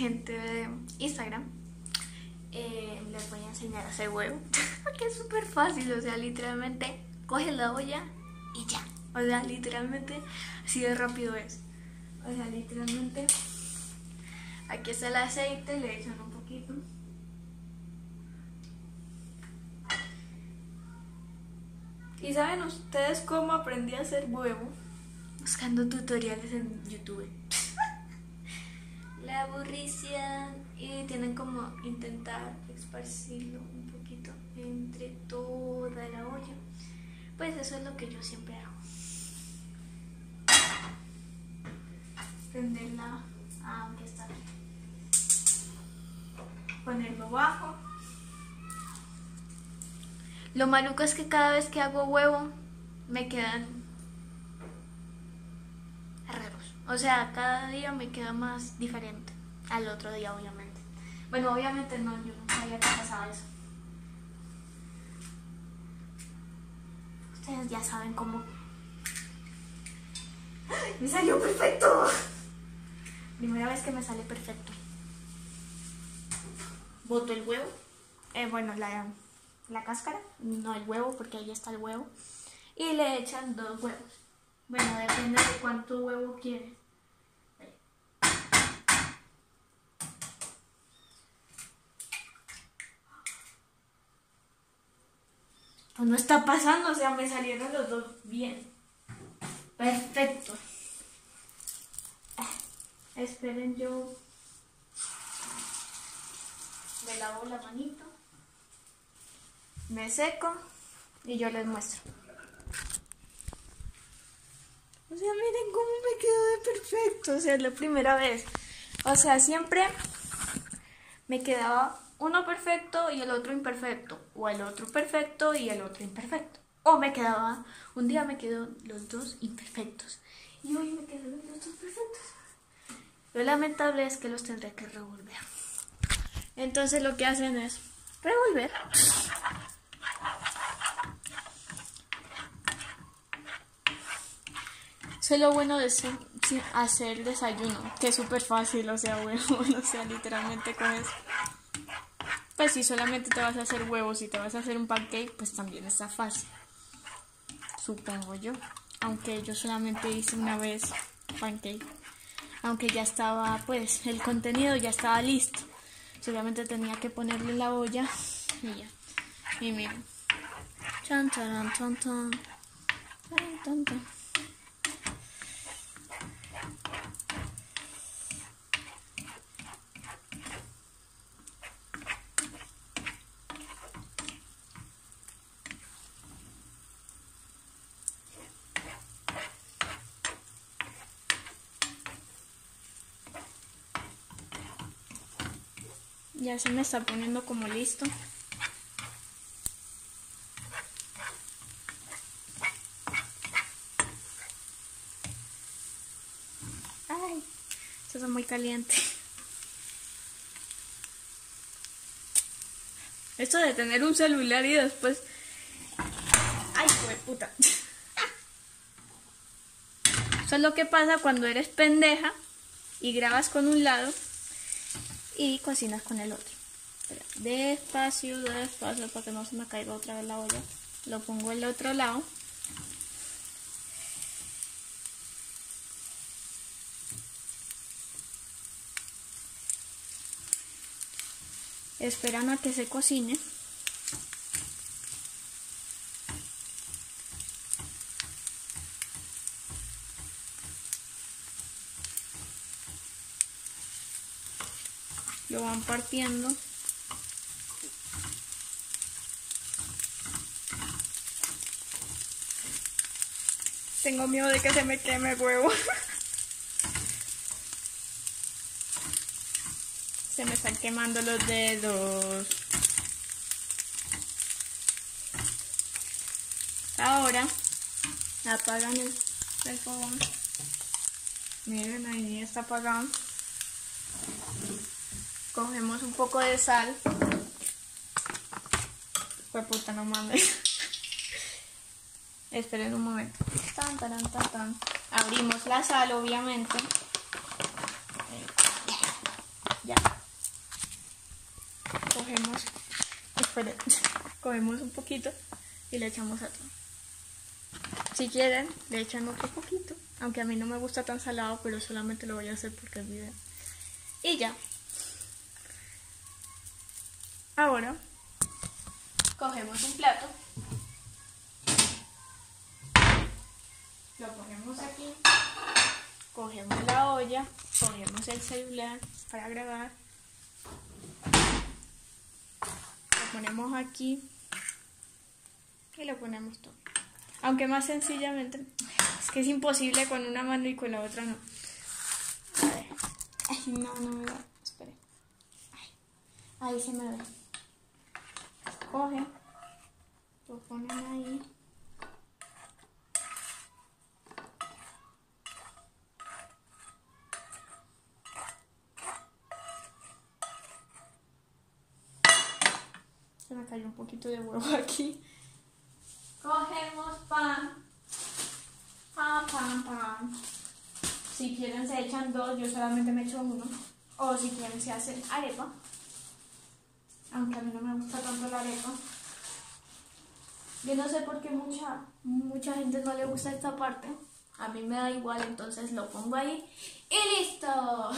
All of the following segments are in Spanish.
gente de Instagram, eh, les voy a enseñar a hacer huevo. que es súper fácil, o sea, literalmente coge la olla y ya. O sea, literalmente así de rápido es. O sea, literalmente aquí está el aceite, le echan un poquito. ¿Y saben ustedes cómo aprendí a hacer huevo? Buscando tutoriales en YouTube. Y tienen como intentar esparcirlo un poquito entre toda la olla. Pues eso es lo que yo siempre hago. Prenderla, ah, aunque está. Ponerlo bajo. Lo maluco es que cada vez que hago huevo me quedan raros. O sea, cada día me queda más diferente al otro día, obviamente. Bueno, obviamente no, yo no sabía que pasaba eso. Ustedes ya saben cómo. ¡Ay! ¡Me salió perfecto! Primera vez que me sale perfecto. Boto el huevo. Eh, bueno, la la cáscara, no el huevo porque ahí está el huevo. Y le echan dos huevos. Bueno, depende de cuánto huevo quiere. Pues no está pasando, o sea, me salieron los dos bien. Perfecto. Esperen, yo me lavo la manito me seco y yo les muestro. O sea, miren cómo me quedó de perfecto. O sea, es la primera vez. O sea, siempre me quedaba uno perfecto y el otro imperfecto. O el otro perfecto y el otro imperfecto. O me quedaba, un día me quedó los dos imperfectos. Y hoy me quedaron los dos perfectos. Lo lamentable es que los tendré que revolver. Entonces lo que hacen es revolver. Eso es lo bueno de hacer desayuno, que es súper fácil, o sea, bueno, o sea, literalmente con eso. Pues si solamente te vas a hacer huevos y te vas a hacer un pancake, pues también está fácil. Supongo yo. Aunque yo solamente hice una vez pancake. Aunque ya estaba, pues, el contenido ya estaba listo. Solamente tenía que ponerle la olla y ya. Y miren. Chan, chan, chan, chan. Chan, chan, Ya se me está poniendo como listo. Ay, esto está muy caliente. Esto de tener un celular y después... Ay, fue puta. Eso es lo que pasa cuando eres pendeja y grabas con un lado y cocinas con el otro. despacio, despacio para que no se me caiga otra vez la olla. Lo pongo el otro lado. Esperan a que se cocine. Lo van partiendo. Tengo miedo de que se me queme el huevo. Se me están quemando los dedos. Ahora apagan el, el fogón. Miren ahí está apagado cogemos un poco de sal. Pues puta, no mames. Esperen un momento. Abrimos la sal, obviamente. Ya. Cogemos, esperen, cogemos un poquito y le echamos todo. Si quieren, le echan otro poquito. Aunque a mí no me gusta tan salado, pero solamente lo voy a hacer porque es video. Y ya. Ahora, cogemos un plato. Lo ponemos aquí. Cogemos la olla. Cogemos el celular para grabar. Lo ponemos aquí. Y lo ponemos todo. Aunque más sencillamente, es que es imposible con una mano y con la otra no. A ver. Ay, no, no me da. Espere. ahí se me ve. Coge. Lo ponen ahí. Se me cayó un poquito de huevo aquí. Cogemos pan. Pan, pan, pan. Si quieren se echan dos, yo solamente me echo uno. O si quieren se hacen arepa. Aunque a mí no me gusta tanto la arepa. Yo no sé por qué mucha, mucha gente no le gusta esta parte. A mí me da igual, entonces lo pongo ahí y listo.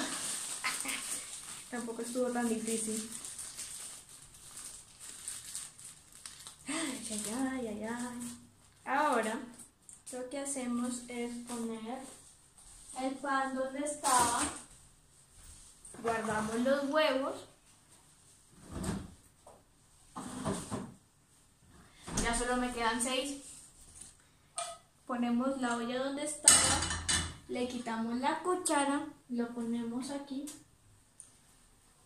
Tampoco estuvo tan difícil. Ay, ay, ay, ay. Ahora, lo que hacemos es poner el pan donde estaba. Guardamos los huevos. Ya solo me quedan seis. Ponemos la olla donde estaba. Le quitamos la cuchara. Lo ponemos aquí.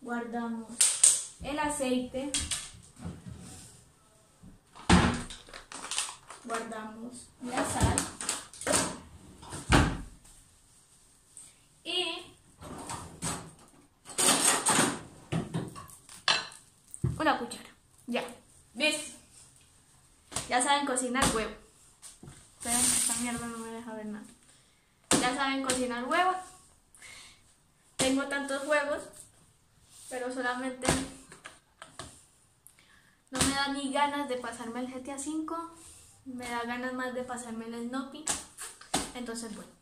Guardamos el aceite. guardamos la sal y una cuchara. Ya, ¿ves? Ya saben cocinar huevo. Pero esta mierda no me deja ver nada. Ya saben cocinar huevo. Tengo tantos huevos, pero solamente no me da ni ganas de pasarme el GTA V me da ganas más de pasarme el Snoopy. Entonces, bueno.